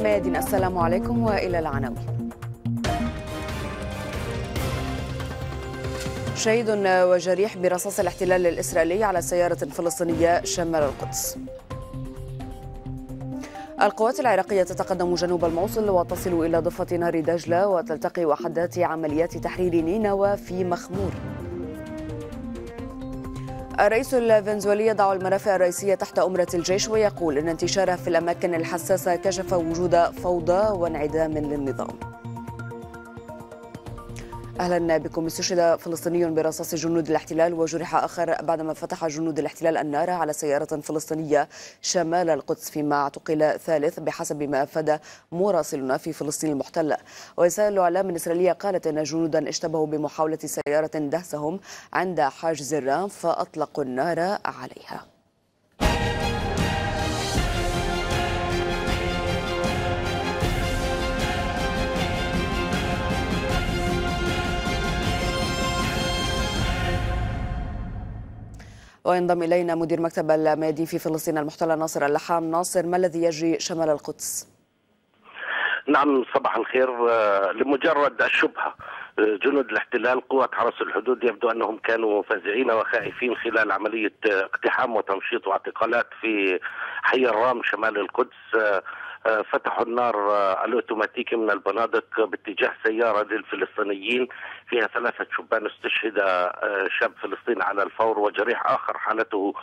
الميادين. السلام عليكم وإلى العناوين. شهيد وجريح برصاص الاحتلال الإسرائيلي على سيارة فلسطينية شمال القدس. القوات العراقية تتقدم جنوب الموصل وتصل إلى ضفة نهر دجلة وتلتقي وحدات عمليات تحرير نينوى في مخمور. الرئيس الفنزويلي يضع المرافق الرئيسية تحت أمرة الجيش ويقول أن انتشارها في الأماكن الحساسة كشف وجود فوضى وانعدام للنظام. أهلا بكم. استشهد فلسطيني برصاص جنود الاحتلال وجرح آخر بعدما فتح جنود الاحتلال النار على سيارة فلسطينية شمال القدس فيما اعتقل ثالث بحسب ما أفاد مراسلنا في فلسطين المحتله وسائل إعلام إسرائيلية قالت إن جنودا اشتبهوا بمحاولة سيارة دهسهم عند حاجز الرام فأطلقوا النار عليها. وينضم إلينا مدير مكتب الميادين في فلسطين المحتله ناصر اللحام. ناصر ما الذي يجري شمال القدس؟ نعم صباح الخير. لمجرد الشبهة جنود الاحتلال قوات حرس الحدود يبدو أنهم كانوا فزعين وخائفين خلال عملية اقتحام وتمشيط واعتقالات في حي الرام شمال القدس. فتحوا النار الاوتوماتيكي من البنادق باتجاه سيارة للفلسطينيين. فيها ثلاثة شبان استشهد شاب فلسطيني على الفور وجريح آخر حالته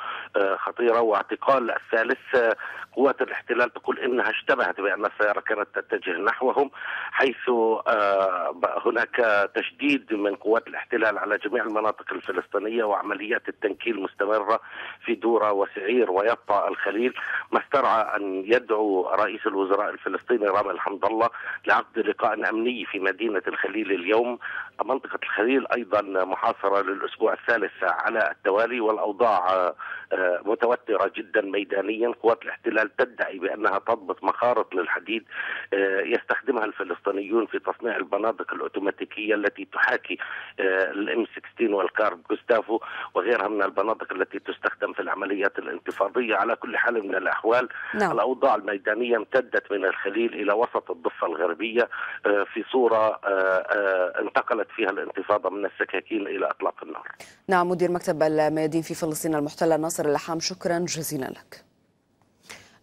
خطيرة. واعتقال الثالث قوات الاحتلال تقول إنها اشتبهت بأن السيارة كانت تتجه نحوهم حيث هناك تشديد من قوات الاحتلال على جميع المناطق الفلسطينية وعمليات التنكيل مستمرة في دورة وسعير ويطا الخليل. ما استرعى أن يدعو رئيس الوزراء الفلسطيني رامي الحمد الله لعقد لقاء أمني في مدينة الخليل اليوم. منطقة الخليل أيضا محاصرة للأسبوع الثالث على التوالي والأوضاع متوترة جدا ميدانيا قوات الاحتلال تدعي بأنها تضبط مخارط للحديد يستخدمها الفلسطينيون في تصنيع البنادق الأوتوماتيكية التي تحاكي الإم 16 والكارب جوستافو وغيرها من البنادق التي تستخدم في العمليات الانتفاضية على كل حال من الأحوال نعم. الأوضاع الميدانية امتدت من الخليل إلى وسط الضفة الغربية في صورة انتقلت فيها الانتفاضة من السكاكين إلى أطلاق النار. نعم مدير مكتب الميادين في فلسطين المحتلة ناصر اللحام شكرا جزيلا لك.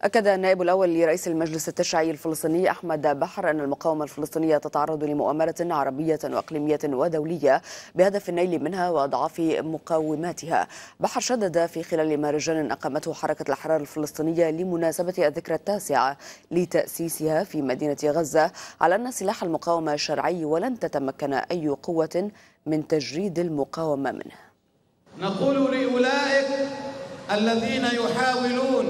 أكد النائب الأول لرئيس المجلس التشريعي الفلسطيني أحمد بحر أن المقاومة الفلسطينية تتعرض لمؤامرة عربية وإقليمية ودولية بهدف النيل منها وإضعاف مقوماتها بحر شدد في خلال مهرجان أقامته حركة الأحرار الفلسطينية لمناسبة الذكرى التاسعة لتأسيسها في مدينة غزة على أن سلاح المقاومة شرعي ولن تتمكن أي قوة من تجريد المقاومة منه نقول لأولئك الذين يحاولون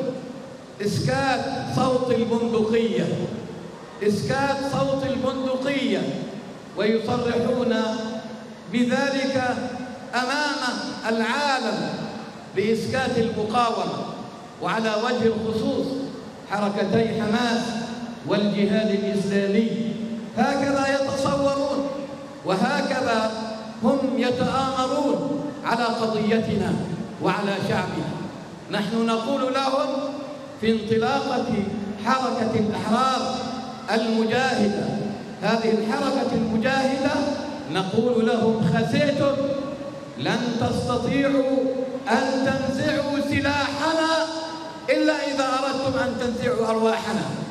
إسكات صوت البندقية إسكات صوت البندقية ويصرحون بذلك أمام العالم بإسكات المقاومة. وعلى وجه الخصوص حركتي حماس والجهاد الإسلامي. هكذا يتصورون وهكذا هم يتآمرون على قضيتنا وعلى شعبنا. نحن نقول لهم في انطلاقة حركة الأحرار المجاهدة. هذه الحركة المجاهدة نقول لهم خسئتم لن تستطيعوا أن تنزعوا سلاحنا إلا إذا أردتم أن تنزعوا أرواحنا.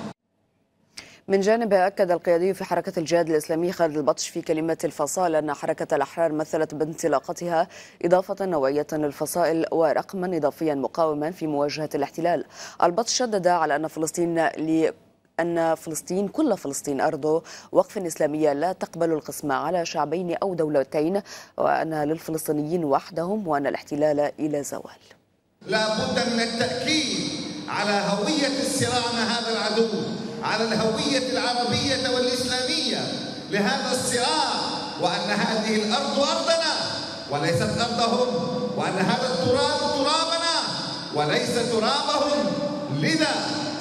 من جانب أكد القيادي في حركة الجهاد الإسلامي خالد البطش في كلمة الفصائل أن حركة الأحرار مثلت بانطلاقتها إضافة نوعية للفصائل ورقما إضافيا مقاوما في مواجهة الاحتلال. البطش شدد على أن فلسطين أن فلسطين كل فلسطين أرض وقف إسلامية لا تقبل القسم على شعبين أو دولتين وأنها للفلسطينيين وحدهم وأن الاحتلال إلى زوال. لا بد من التأكيد على هوية الصراع مع هذا العدو. على الهوية العربية والإسلامية لهذا الصراع وأن هذه الأرض أرضنا وليست أرضهم وأن هذا التراب ترابنا وليس ترابهم. لذا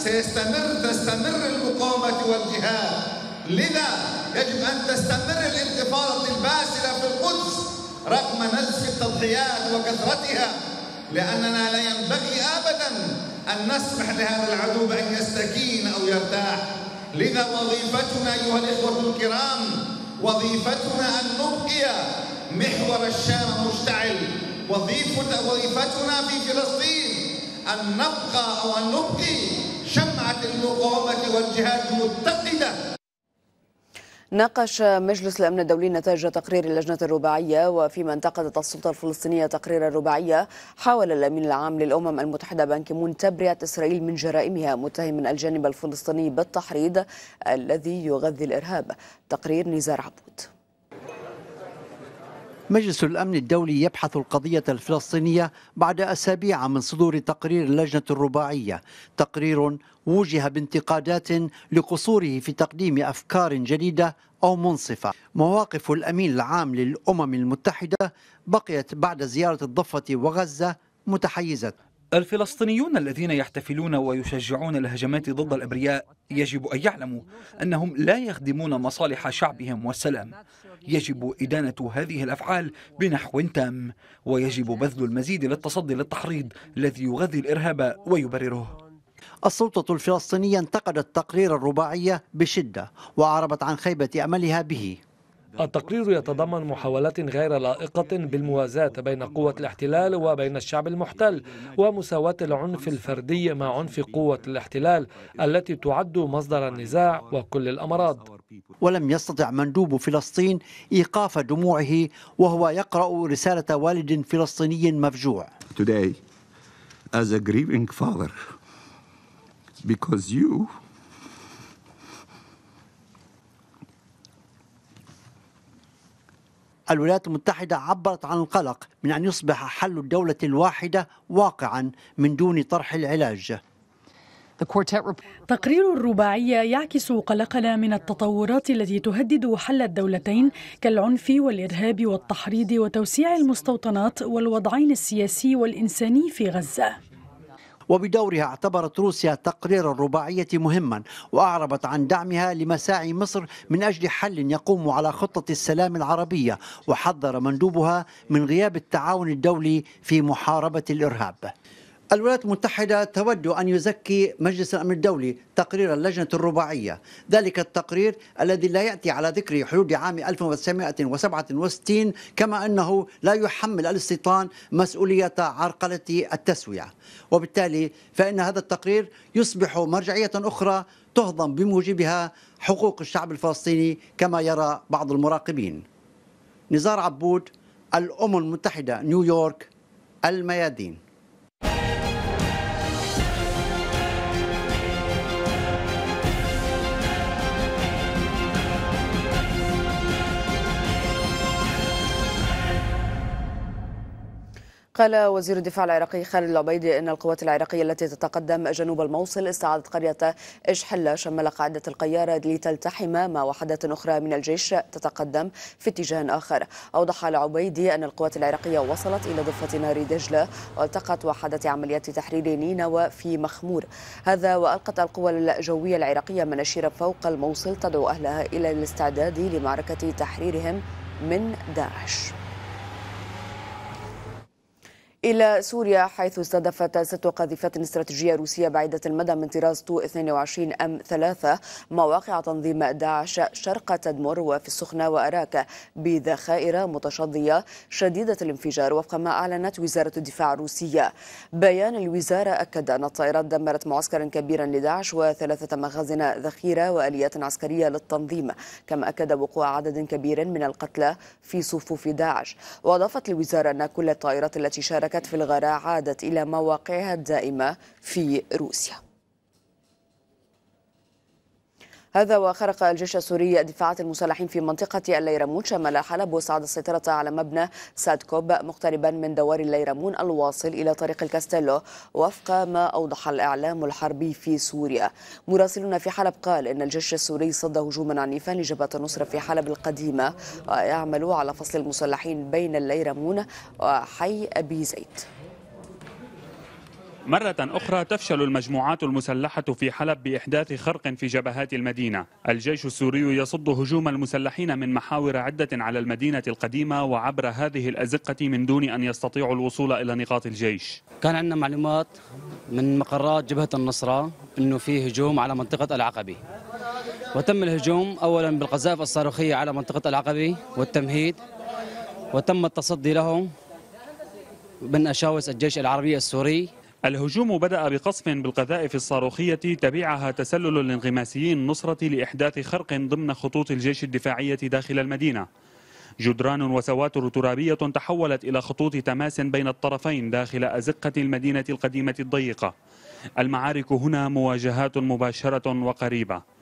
سيستمر تستمر المقاومة والجهاد. لذا يجب أن تستمر الانتفاضة الباسلة في القدس رغم نزف التضحيات وكثرتها لأننا لا ينبغي أبدا أن نسمح لهذا العدو بأن يستكين أو يرتاح. لذا وظيفتنا أيها الإخوة الكرام وظيفتنا أن نبقي محور الشام مشتعل. وظيفتنا في فلسطين أن نبقى أو أن نبقي شمعة المقاومة والجهاد متقدة. ناقش مجلس الأمن الدولي نتائج تقرير اللجنة الرباعية وفيما انتقدت السلطة الفلسطينية تقرير الرباعية. حاول الأمين العام للأمم المتحدة بان كيمون تبرئة إسرائيل من جرائمها متهما الجانب الفلسطيني بالتحريض الذي يغذي الإرهاب. تقرير نزار عبود. مجلس الأمن الدولي يبحث القضية الفلسطينية بعد أسابيع من صدور تقرير اللجنة الرباعية. تقرير وجه بانتقادات لقصوره في تقديم أفكار جديدة أو منصفة. مواقف الأمين العام للأمم المتحدة بقيت بعد زيارة الضفة وغزة متحيزة. الفلسطينيون الذين يحتفلون ويشجعون الهجمات ضد الأبرياء يجب أن يعلموا أنهم لا يخدمون مصالح شعبهم والسلام. يجب إدانة هذه الأفعال بنحو تام، ويجب بذل المزيد للتصدي للتحريض الذي يغذي الإرهاب ويبرره. السلطة الفلسطينية انتقدت تقرير الرباعية بشدة وأعربت عن خيبة أملها به التقرير يتضمن محاولات غير لائقة بالموازاة بين قوة الاحتلال وبين الشعب المحتل ومساواة العنف الفردي مع عنف قوة الاحتلال التي تعد مصدر النزاع وكل الأمراض. ولم يستطع مندوب فلسطين إيقاف دموعه وهو يقرأ رسالة والد فلسطيني مفجوع. Today, as a grieving father, because you الولايات المتحدة عبرت عن القلق من أن يصبح حل الدولة الواحدة واقعا من دون طرح العلاج. تقرير الرباعية يعكس قلقنا من التطورات التي تهدد حل الدولتين كالعنف والإرهاب والتحريض وتوسيع المستوطنات والوضعين السياسي والإنساني في غزة. وبدورها اعتبرت روسيا تقرير الرباعية مهما وأعربت عن دعمها لمساعي مصر من أجل حل يقوم على خطة السلام العربية وحذر مندوبها من غياب التعاون الدولي في محاربة الإرهاب. الولايات المتحدة تود أن يزكي مجلس الأمن الدولي تقرير اللجنة الرباعية. ذلك التقرير الذي لا يأتي على ذكر حدود عام 1967 كما أنه لا يحمل الاستيطان مسؤولية عرقلة التسوية. وبالتالي فإن هذا التقرير يصبح مرجعية أخرى تهضم بموجبها حقوق الشعب الفلسطيني كما يرى بعض المراقبين. نزار عبود الأمم المتحدة نيويورك الميادين. قال وزير الدفاع العراقي خالد العبيدي إن القوات العراقية التي تتقدم جنوب الموصل استعادت قرية اشحله شمال قاعدة القيارة لتلتحم مع وحدات أخرى من الجيش تتقدم في اتجاه آخر. أوضح العبيدي أن القوات العراقية وصلت إلى ضفة نهر دجلة والتقت وحده عمليات تحرير نينوى في مخمور. هذا وألقت القوى الجوية العراقية مناشير فوق الموصل تدعو أهلها إلى الاستعداد لمعركة تحريرهم من داعش. إلى سوريا حيث استهدفت ست قاذفات استراتيجية روسية بعيدة المدى من طراز تو 22 أم 3 مواقع تنظيم داعش شرق تدمر وفي السخنة وأراك بذخائر متشظية شديدة الانفجار وفق ما أعلنت وزارة الدفاع الروسية. بيان الوزارة أكد أن الطائرات دمرت معسكرا كبيرا لداعش وثلاثة مخازن ذخيرة وآليات عسكرية للتنظيم كما أكد وقوع عدد كبير من القتلى في صفوف داعش. وأضافت الوزارة أن كل الطائرات التي شاركت في الغراء عادت إلى مواقعها الدائمة في روسيا. هذا وخرق الجيش السوري الدفاعات المسلحين في منطقة الليرمون شمال حلب واستعاد السيطرة على مبنى سادكوب مقتربا من دوار الليرمون الواصل إلى طريق الكاستيلو وفق ما أوضح الإعلام الحربي في سوريا. مراسلنا في حلب قال إن الجيش السوري صد هجوما عنيفا لجبهة النصرة في حلب القديمة ويعمل على فصل المسلحين بين الليرمون وحي بني زيد. مرة أخرى تفشل المجموعات المسلحة في حلب بإحداث خرق في جبهات المدينة. الجيش السوري يصد هجوم المسلحين من محاور عدة على المدينة القديمة وعبر هذه الأزقة من دون أن يستطيعوا الوصول إلى نقاط الجيش. كان عندنا معلومات من مقرات جبهة النصرة أنه في هجوم على منطقة العقبي. وتم الهجوم أولا بالقذائف الصاروخية على منطقة العقبي والتمهيد وتم التصدي لهم من أشاوس الجيش العربي السوري الهجوم بدأ بقصف بالقذائف الصاروخية تبعها تسلل الانغماسيين النصرة لإحداث خرق ضمن خطوط الجيش الدفاعية داخل المدينة. جدران وسواتر ترابية تحولت إلى خطوط تماس بين الطرفين داخل أزقة المدينة القديمة الضيقة. المعارك هنا مواجهات مباشرة وقريبة.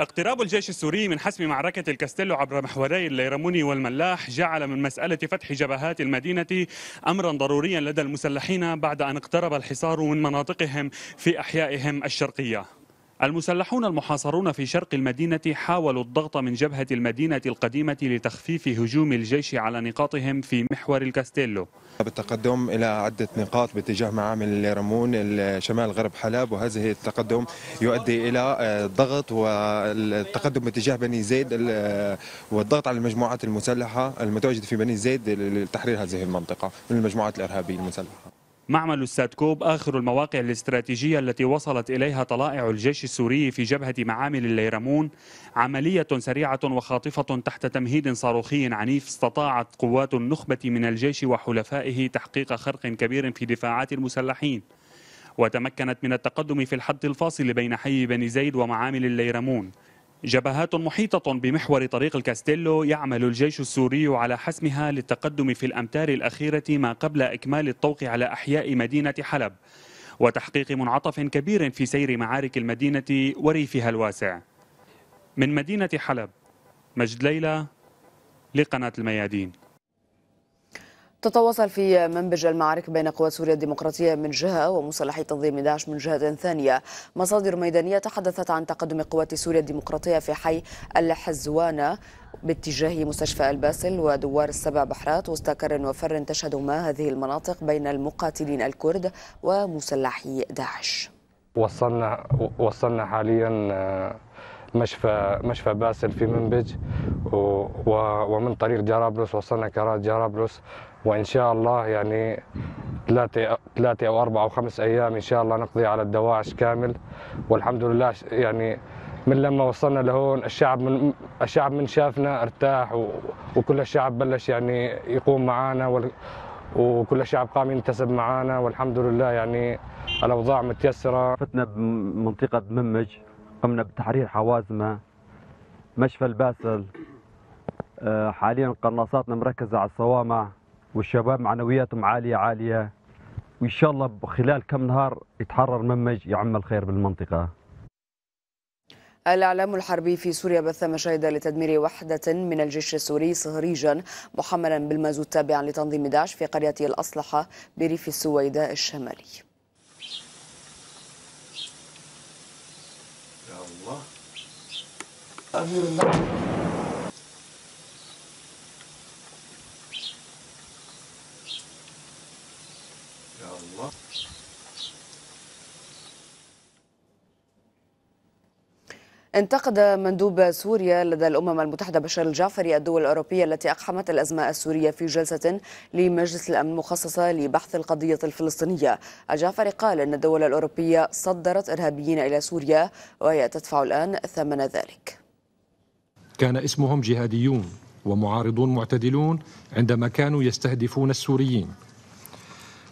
اقتراب الجيش السوري من حسم معركة الكاستيلو عبر محوري الليرموني والملاح جعل من مسألة فتح جبهات المدينة أمرا ضروريا لدى المسلحين بعد أن اقترب الحصار من مناطقهم في أحيائهم الشرقية. المسلحون المحاصرون في شرق المدينة حاولوا الضغط من جبهة المدينة القديمة لتخفيف هجوم الجيش على نقاطهم في محور الكاستيلو. بالتقدم إلى عدة نقاط باتجاه معامل الرمون شمال غرب حلب وهذه التقدم يؤدي إلى الضغط والتقدم باتجاه بني زيد والضغط على المجموعات المسلحة المتواجدة في بني زيد لتحرير هذه المنطقة من المجموعات الإرهابية المسلحة. معمل الساتكوب آخر المواقع الاستراتيجية التي وصلت إليها طلائع الجيش السوري في جبهة معامل الليرمون عملية سريعة وخاطفة تحت تمهيد صاروخي عنيف استطاعت قوات النخبة من الجيش وحلفائه تحقيق خرق كبير في دفاعات المسلحين. وتمكنت من التقدم في الحد الفاصل بين حي بني زيد ومعامل الليرمون. جبهات محيطة بمحور طريق الكاستيلو يعمل الجيش السوري على حسمها للتقدم في الأمتار الأخيرة ما قبل إكمال الطوق على أحياء مدينة حلب وتحقيق منعطف كبير في سير معارك المدينة وريفها الواسع. من مدينة حلب مجد ليلى لقناة الميادين. تتواصل في منبج المعارك بين قوات سوريا الديمقراطية من جهة ومسلحي تنظيم داعش من جهة ثانية. مصادر ميدانية تحدثت عن تقدم قوات سوريا الديمقراطية في حي الحزاونة باتجاه مستشفى الباسل ودوار السبع بحرات وسط كر وفر تشهد ما هذه المناطق بين المقاتلين الكرد ومسلحي داعش. وصلنا وصلنا حاليا مشفى مشفى باسل في منبج ومن طريق جرابلس وصلنا كرات جرابلس وإن شاء الله يعني ثلاثة ثلاثة أو أربع أو خمس أيام إن شاء الله نقضي على الدواعش كامل. والحمد لله يعني من لما وصلنا لهون الشعب من الشعب من شافنا ارتاح وكل الشعب بلش يعني يقوم معنا وكل الشعب قام ينتسب معنا والحمد لله يعني الأوضاع متيسرة. فتنا بمنطقه ممج قمنا بتحرير حوازمة مشفى الباسل آه، حاليا قناصاتنا مركزة على الصوامع. والشباب معنوياتهم عالية عالية. وإن شاء الله خلال كم نهار يتحرر ممج يعم الخير بالمنطقة. الإعلام الحربي في سوريا بث مشاهد لتدمير وحدة من الجيش السوري صهريجا محملا بالمازوت تابعا لتنظيم داعش في قرية الأصلحة بريف السويداء الشمالي. يا الله. أمير الله انتقد مندوب سوريا لدى الأمم المتحدة بشار الجعفري الدول الأوروبية التي أقحمت الأزمة السورية في جلسة لمجلس الأمن مخصصة لبحث القضية الفلسطينية. الجعفري قال أن الدول الأوروبية صدرت إرهابيين إلى سوريا وهي تدفع الآن ثمن ذلك. كان اسمهم جهاديون ومعارضون معتدلون عندما كانوا يستهدفون السوريين.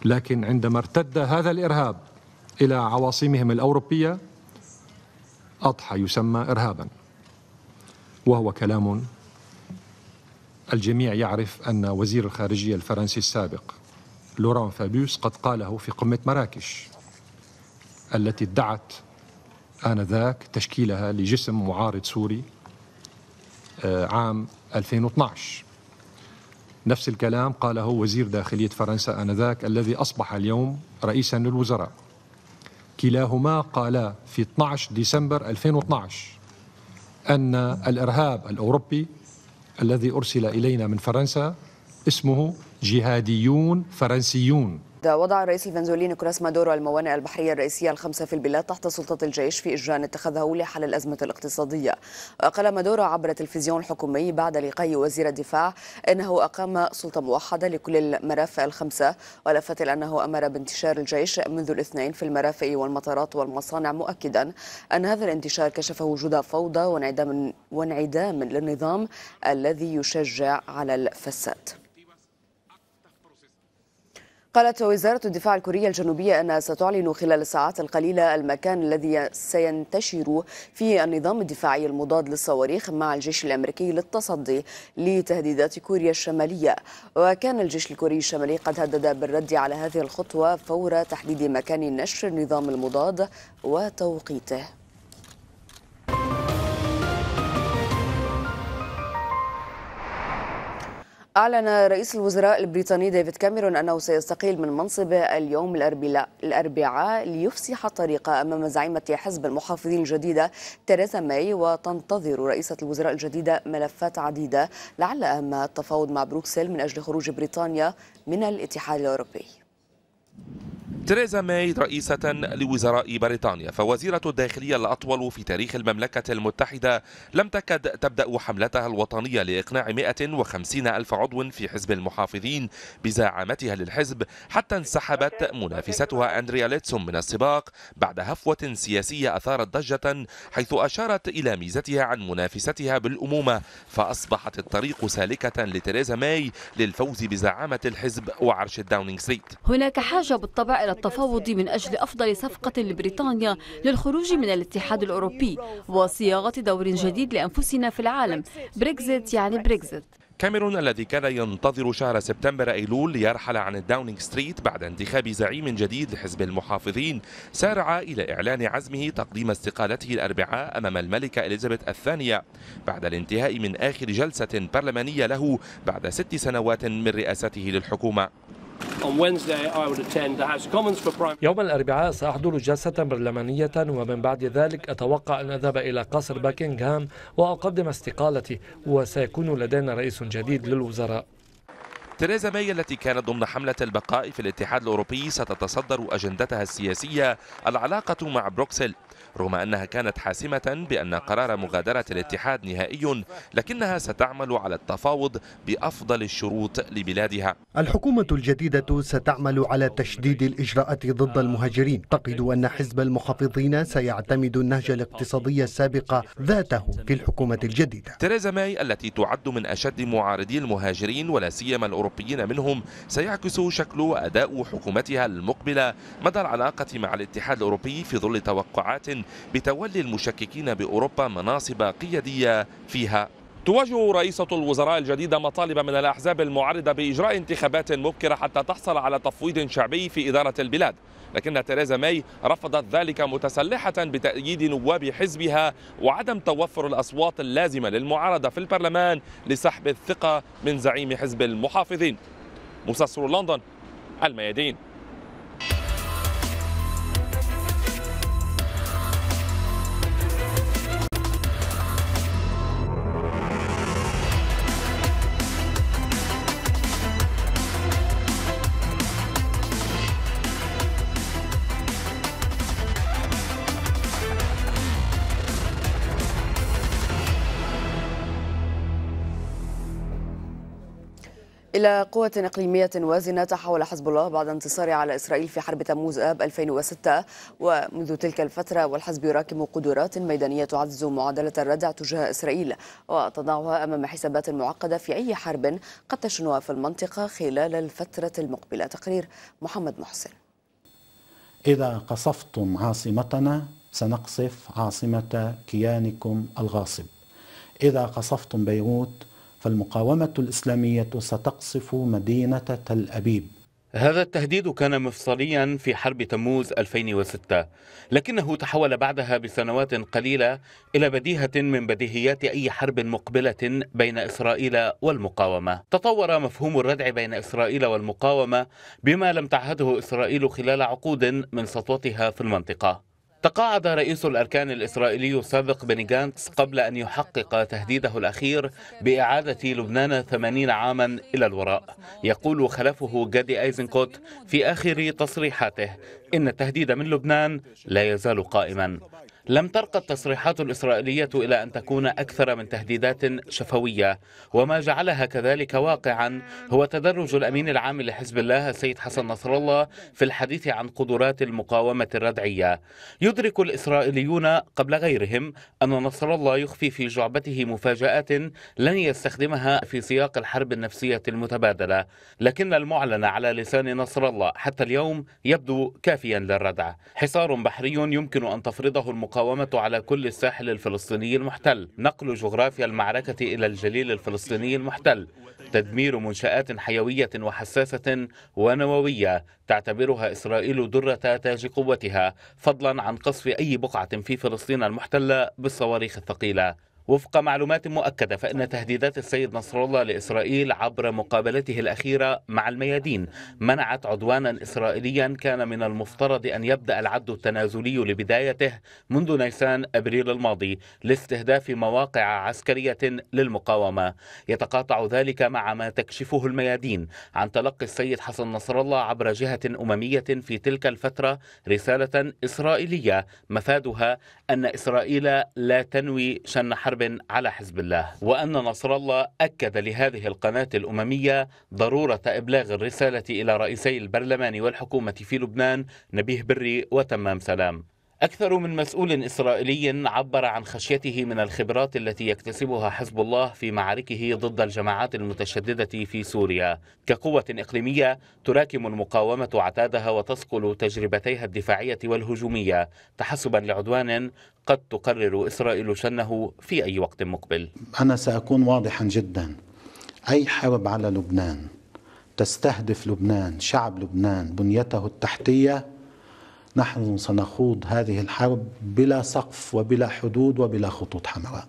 لكن عندما ارتد هذا الإرهاب إلى عواصمهم الأوروبية أضحى يسمى إرهابا وهو كلام الجميع يعرف أن وزير الخارجية الفرنسي السابق لوران فابيوس قد قاله في قمة مراكش التي ادعت آنذاك تشكيلها لجسم معارض سوري آه، عام 2012 نفس الكلام قاله وزير داخلية فرنسا آنذاك الذي أصبح اليوم رئيسا للوزراء. كلاهما قالا في 12 ديسمبر 2012 أن الإرهاب الأوروبي الذي أرسل إلينا من فرنسا اسمه جهاديون فرنسيون. وضع الرئيس الفنزويلي نيكولاس مادورو الموانئ البحرية الرئيسية الخمسة في البلاد تحت سلطة الجيش في إجراء اتخذه لحل الأزمة الاقتصادية. وقال مادورو عبر التلفزيون الحكومي بعد لقاء وزير الدفاع أنه أقام سلطة موحدة لكل المرافق الخمسة ولفت أنه أمر بانتشار الجيش منذ الاثنين في المرافق والمطارات والمصانع مؤكدا أن هذا الانتشار كشف وجود فوضى وانعدام وانعدام للنظام الذي يشجع على الفساد. قالت وزارة الدفاع الكورية الجنوبية أنها ستعلن خلال الساعات القليلة المكان الذي سينتشر فيه النظام الدفاعي المضاد للصواريخ مع الجيش الأمريكي للتصدي لتهديدات كوريا الشمالية. وكان الجيش الكوري الشمالي قد هدد بالرد على هذه الخطوة فور تحديد مكان نشر النظام المضاد وتوقيته. أعلن رئيس الوزراء البريطاني ديفيد كاميرون أنه سيستقيل من منصبه اليوم الأربعاء ليفسح الطريق أمام زعيمة حزب المحافظين الجديدة تيريزا ماي وتنتظر رئيسة الوزراء الجديدة ملفات عديدة لعل أهمها التفاوض مع بروكسل من أجل خروج بريطانيا من الاتحاد الأوروبي. تريزا ماي رئيسة لوزراء بريطانيا فوزيرة الداخلية الأطول في تاريخ المملكة المتحدة لم تكد تبدأ حملتها الوطنية لإقناع 150 ألف عضو في حزب المحافظين بزعامتها للحزب حتى انسحبت منافستها أندريا ليدسوم من السباق بعد هفوة سياسية أثارت ضجة حيث أشارت إلى ميزتها عن منافستها بالأمومة فأصبحت الطريق سالكة لتريزا ماي للفوز بزعامة الحزب وعرش الداونينغ ستريت. هناك حاجة بالطبع إلى التفاوض من أجل أفضل صفقة لبريطانيا للخروج من الاتحاد الأوروبي وصياغة دور جديد لأنفسنا في العالم. بريكزيت يعني بريكزيت. كاميرون الذي كان ينتظر شهر سبتمبر أيلول ليرحل عن الداونينغ ستريت بعد انتخاب زعيم جديد لحزب المحافظين سارع إلى إعلان عزمه تقديم استقالته الأربعاء أمام الملكة إليزابيث الثانية. بعد الانتهاء من آخر جلسة برلمانية له بعد ست سنوات من رئاسته للحكومة. يوم الأربعاء سأحضر جلسة برلمانية ومن بعد ذلك أتوقع أن أذهب إلى قصر باكنغهام وأقدم استقالتي وسيكون لدينا رئيس جديد للوزراء. تيريزا ماي التي كانت ضمن حملة البقاء في الاتحاد الأوروبي ستتصدر أجندتها السياسية العلاقة مع بروكسل. رغم أنها كانت حاسمة بأن قرار مغادرة الاتحاد نهائي لكنها ستعمل على التفاوض بأفضل الشروط لبلادها. الحكومة الجديدة ستعمل على تشديد الإجراءات ضد المهاجرين. تعتقد أن حزب المحافظين سيعتمد النهج الاقتصادي السابق ذاته في الحكومة الجديدة. تيريزا ماي التي تعد من أشد معارضي المهاجرين ولا سيما الأوروبيين منهم سيعكس شكل وأداء حكومتها المقبلة مدى العلاقة مع الاتحاد الأوروبي في ظل توقعات بتولي المشككين بأوروبا مناصب قيادية فيها. تواجه رئيسة الوزراء الجديدة مطالب من الأحزاب المعارضة بإجراء انتخابات مبكرة حتى تحصل على تفويض شعبي في إدارة البلاد. لكن تيريزا ماي رفضت ذلك متسلحة بتأييد نواب حزبها وعدم توفر الأصوات اللازمة للمعارضة في البرلمان لسحب الثقة من زعيم حزب المحافظين. مستصر لندن الميادين. إلى قوة إقليمية وازنة تحول حزب الله بعد انتصاره على إسرائيل في حرب تموز آب 2006 ومنذ تلك الفترة والحزب يراكم قدرات ميدانية تعزز معادلة الردع تجاه إسرائيل وتضعها أمام حسابات معقدة في أي حرب قد تشنها في المنطقة خلال الفترة المقبلة. تقرير محمد محسن. إذا قصفتم عاصمتنا سنقصف عاصمة كيانكم الغاصب. إذا قصفتم بيروت فالمقاومة الإسلامية ستقصف مدينة تل أبيب. هذا التهديد كان مفصليا في حرب تموز 2006 لكنه تحول بعدها بسنوات قليلة إلى بديهة من بديهيات أي حرب مقبلة بين إسرائيل والمقاومة. تطور مفهوم الردع بين إسرائيل والمقاومة بما لم تعهده إسرائيل خلال عقود من سطوتها في المنطقة. تقاعد رئيس الأركان الإسرائيلي السابق بني جانتس قبل أن يحقق تهديده الأخير بإعادة لبنان ثمانين عاما إلى الوراء. يقول خلفه جادي أيزنكوت في آخر تصريحاته إن التهديد من لبنان لا يزال قائما. لم ترقى التصريحات الإسرائيلية إلى أن تكون أكثر من تهديدات شفوية وما جعلها كذلك واقعا هو تدرج الأمين العام لحزب الله السيد حسن نصر الله في الحديث عن قدرات المقاومة الردعية. يدرك الإسرائيليون قبل غيرهم أن نصر الله يخفي في جعبته مفاجآت لن يستخدمها في سياق الحرب النفسية المتبادلة لكن المعلن على لسان نصر الله حتى اليوم يبدو كافيا للردع. حصار بحري يمكن أن تفرضه المقاومة على كل الساحل الفلسطيني المحتل. نقل جغرافيا المعركة إلى الجليل الفلسطيني المحتل. تدمير منشآت حيوية وحساسة ونووية تعتبرها إسرائيل درة تاج قوتها فضلا عن قصف أي بقعة في فلسطين المحتلة بالصواريخ الثقيلة. وفق معلومات مؤكدة فإن تهديدات السيد نصر الله لإسرائيل عبر مقابلته الأخيرة مع الميادين منعت عدوانا إسرائيليا كان من المفترض أن يبدأ العد التنازلي لبدايته منذ نيسان أبريل الماضي لاستهداف مواقع عسكرية للمقاومة. يتقاطع ذلك مع ما تكشفه الميادين عن تلقي السيد حسن نصر الله عبر جهة أممية في تلك الفترة رسالة إسرائيلية مفادها أن إسرائيل لا تنوي شن حرب على حزب الله. وأن نصر الله أكد لهذه القناة الأممية ضرورة إبلاغ الرسالة إلى رئيسي البرلمان والحكومة في لبنان نبيه بري وتمام سلام. أكثر من مسؤول إسرائيلي عبر عن خشيته من الخبرات التي يكتسبها حزب الله في معاركه ضد الجماعات المتشددة في سوريا. كقوة إقليمية تراكم المقاومة عتادها وتصقل تجربتيها الدفاعية والهجومية. تحسبا لعدوان قد تقرر إسرائيل شنه في أي وقت مقبل. أنا سأكون واضحا جدا. أي حرب على لبنان؟ تستهدف لبنان شعب لبنان بنيته التحتية؟ نحن سنخوض هذه الحرب بلا سقف وبلا حدود وبلا خطوط حمراء.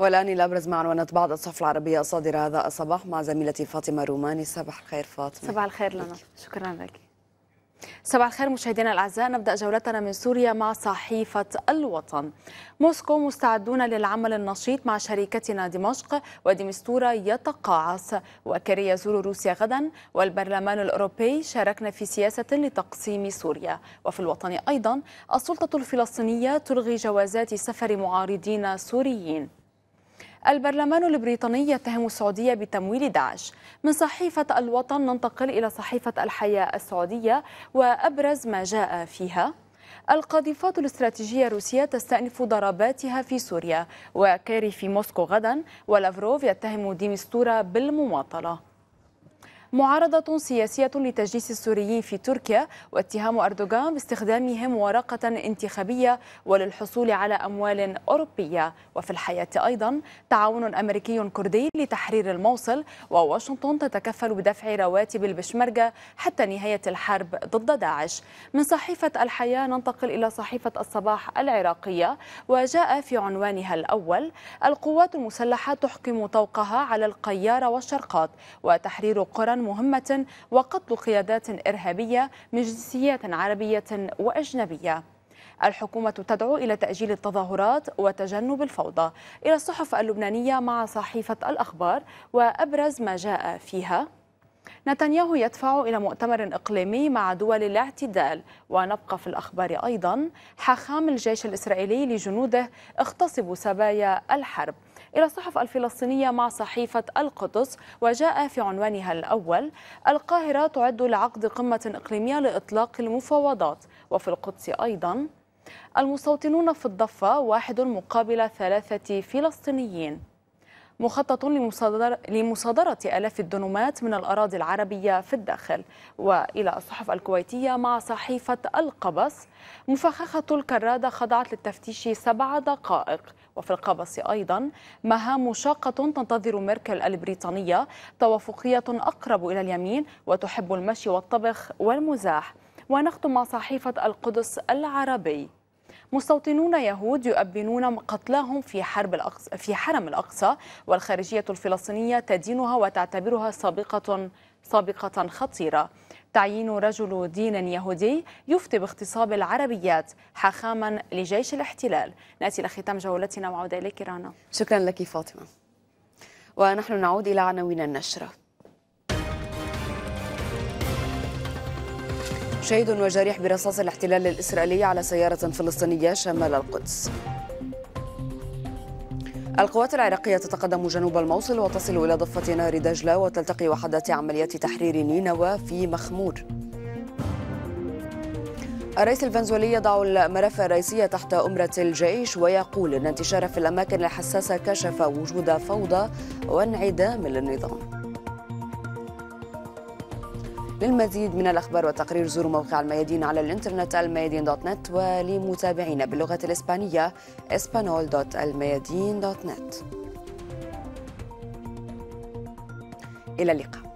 والآن إلى أبرز معلومات بعض الصحف العربية الصادرة هذا الصباح مع زميلتي فاطمة روماني. صباح الخير فاطمة. صباح الخير لنا. شكرا لك. صباح الخير مشاهدينا الأعزاء. نبدأ جولتنا من سوريا مع صحيفة الوطن. موسكو مستعدون للعمل النشيط مع شريكتنا دمشق ودمستورا يتقاعس. وكري يزور روسيا غدا. والبرلمان الأوروبي شاركنا في سياسة لتقسيم سوريا. وفي الوطن أيضا السلطة الفلسطينية تلغي جوازات سفر معارضين سوريين. البرلمان البريطاني يتهم السعودية بتمويل داعش. من صحيفة الوطن ننتقل إلى صحيفة الحياة السعودية وأبرز ما جاء فيها. القاذفات الاستراتيجية الروسية تستأنف ضرباتها في سوريا وكيري في موسكو غدا ولافروف يتهم ديمستورا بالمماطلة. معارضة سياسية لتجنيس السوريين في تركيا واتهام أردوغان باستخدامهم ورقة انتخابية وللحصول على أموال أوروبية. وفي الحياة أيضا تعاون أمريكي كردي لتحرير الموصل وواشنطن تتكفل بدفع رواتب البشمركة حتى نهاية الحرب ضد داعش. من صحيفة الحياة ننتقل إلى صحيفة الصباح العراقية وجاء في عنوانها الأول القوات المسلحة تحكم طوقها على القيارة والشرقات وتحرير قرى مهمة وقتل قيادات إرهابية من جنسيات عربية وأجنبية. الحكومة تدعو إلى تأجيل التظاهرات وتجنب الفوضى. إلى الصحف اللبنانية مع صحيفة الأخبار وأبرز ما جاء فيها نتنياهو يدفع إلى مؤتمر إقليمي مع دول الاعتدال. ونبقى في الأخبار أيضا حاخام الجيش الإسرائيلي لجنوده اغتصبوا سبايا الحرب. إلى الصحف الفلسطينية مع صحيفة القدس وجاء في عنوانها الأول القاهرة تعد لعقد قمة إقليمية لإطلاق المفاوضات وفي القدس أيضا المستوطنون في الضفة واحد مقابل ثلاثة فلسطينيين مخطط لمصادرة, لمصادرة آلاف الدنومات من الأراضي العربية في الداخل. وإلى الصحف الكويتية مع صحيفة القبس مفخخة الكرادة خضعت للتفتيش سبع دقائق وفي القبس أيضا مهام شاقة تنتظر ميركل البريطانية توافقية أقرب إلى اليمين وتحب المشي والطبخ والمزاح. ونختم مع صحيفة القدس العربي. مستوطنون يهود يؤبنون قتلاهم في حرب الأقصى في حرم الأقصى والخارجية الفلسطينية تدينها وتعتبرها سابقة سابقة خطيرة. تعيين رجل دين يهودي يفتي باغتصاب العربيات حاخاما لجيش الاحتلال. نأتي لختام جولتنا وعودة إليك رانا شكرا لك فاطمة. ونحن نعود إلى عناوين النشرة. شهيد وجريح برصاص الاحتلال الإسرائيلي على سيارة فلسطينية شمال القدس. القوات العراقية تتقدم جنوب الموصل وتصل إلى ضفة نهر دجلة وتلتقي وحدات عمليات تحرير نينوى في مخمور. الرئيس الفنزويلي يضع الملف الرئيسي تحت أمرة الجيش ويقول أن انتشار في الأماكن الحساسة كشف وجود فوضى وانعدام للنظام. للمزيد من الأخبار والتقرير زوروا موقع الميادين على الإنترنت الميادين دوت نت ولمتابعينا باللغة الإسبانية اسبانول دوت الميادين دوت نت. إلى اللقاء.